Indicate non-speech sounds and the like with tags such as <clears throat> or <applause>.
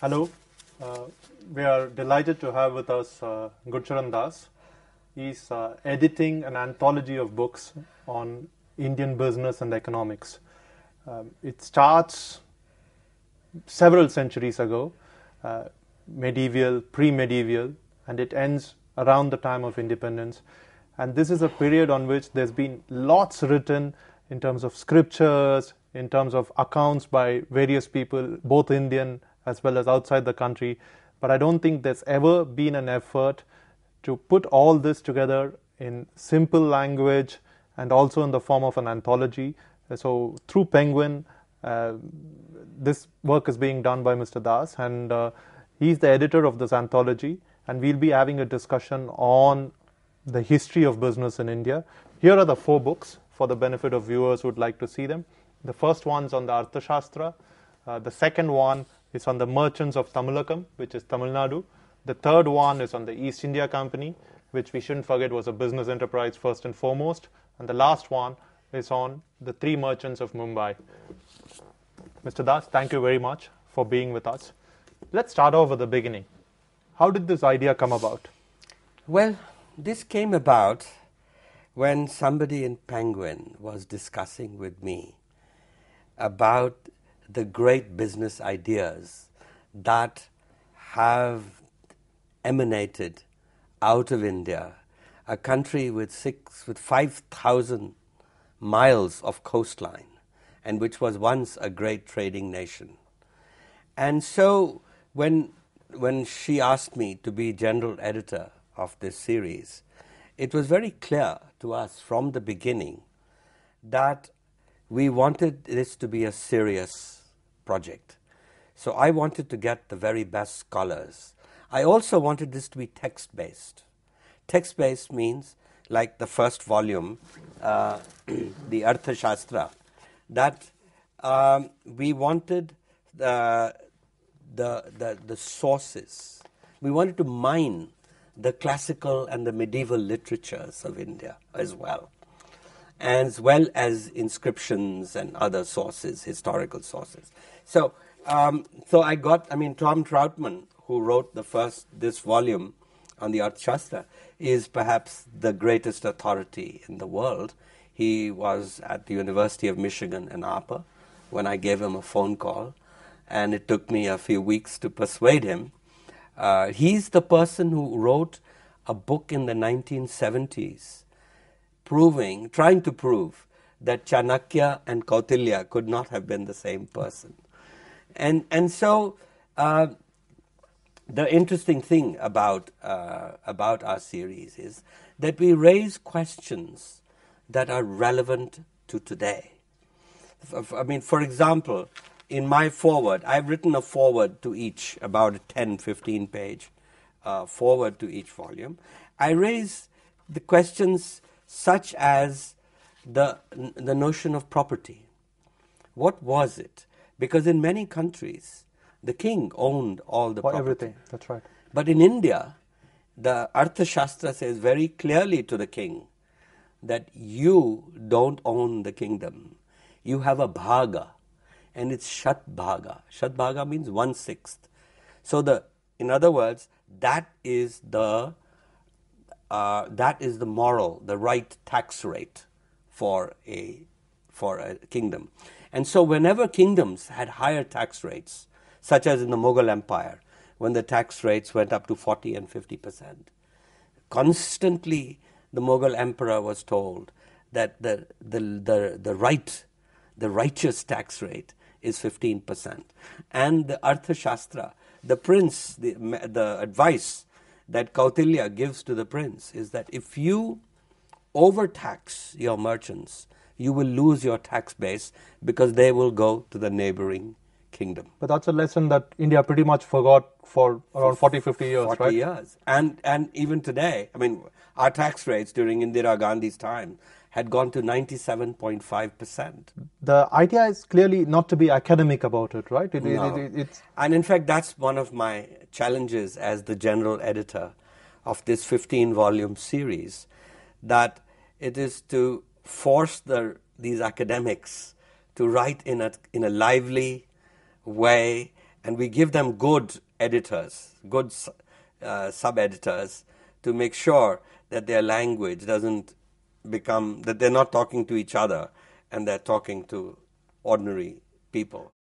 Hello. Uh, we are delighted to have with us uh, Gurcharan Das. He's uh, editing an anthology of books on Indian business and economics. Um, it starts several centuries ago, uh, medieval, pre medieval, and it ends around the time of independence. And this is a period on which there's been lots written in terms of scriptures, in terms of accounts by various people, both Indian as well as outside the country. But I don't think there's ever been an effort to put all this together in simple language and also in the form of an anthology. So through Penguin, uh, this work is being done by Mr. Das, and uh, he's the editor of this anthology. And we'll be having a discussion on the history of business in India. Here are the four books for the benefit of viewers who would like to see them. The first one's on the Arthashastra. Uh, the second one is on the merchants of Tamilakam, which is Tamil Nadu. The third one is on the East India Company, which we shouldn't forget was a business enterprise first and foremost. And the last one is on the three merchants of Mumbai. Mr. Das, thank you very much for being with us. Let's start off at the beginning. How did this idea come about? Well, this came about when somebody in Penguin was discussing with me about the great business ideas that have emanated out of India, a country with six with five thousand miles of coastline, and which was once a great trading nation. And so when when she asked me to be general editor of this series, it was very clear to us from the beginning that we wanted this to be a serious project. So I wanted to get the very best scholars. I also wanted this to be text based. Text based means, like the first volume, uh, <clears throat> the Arthashastra, that um, we wanted the, the, the, the sources. We wanted to mine the classical and the medieval literatures of India as well, as well as inscriptions and other sources, historical sources. So, um, so I got, I mean, Tom Trautmann, who wrote the first, this volume on the Arthashastra, is perhaps the greatest authority in the world. He was at the University of Michigan Ann Arbor when I gave him a phone call, and it took me a few weeks to persuade him uh, he's the person who wrote a book in the 1970s proving, trying to prove that Chanakya and Kautilya could not have been the same person. And, and so uh, the interesting thing about, uh, about our series is that we raise questions that are relevant to today. I mean, for example, in my foreword, I've written a foreword to each, about a 10, 15 page uh, foreword to each volume. I raise the questions such as the, the notion of property. What was it? Because in many countries, the king owned all the For property. everything, that's right. But in India, the Arthashastra says very clearly to the king that you don't own the kingdom. You have a bhaga and it's Shat Bhaga. Shat Bhaga means one sixth. So the, in other words, that is the uh, that is the moral, the right tax rate for a for a kingdom. And so whenever kingdoms had higher tax rates, such as in the Mughal Empire, when the tax rates went up to 40 and 50 percent, constantly the Mughal emperor was told that the, the, the, the right, the righteous tax rate is 15%. And the Arthashastra, the prince, the, the advice that Kautilya gives to the prince is that if you overtax your merchants, you will lose your tax base because they will go to the neighboring kingdom. But that's a lesson that India pretty much forgot for around 40, 50 years, 40 right? years. And, and even today, I mean, our tax rates during Indira Gandhi's time had gone to 97.5%. The idea is clearly not to be academic about it, right? It, No. it, it, it's And in fact, that's one of my challenges as the general editor of this 15 volume series that it is to force the, these academics to write in a, in a lively way and we give them good editors, good uh, sub editors, to make sure that their language doesn't become, that they're not talking to each other and they're talking to ordinary people.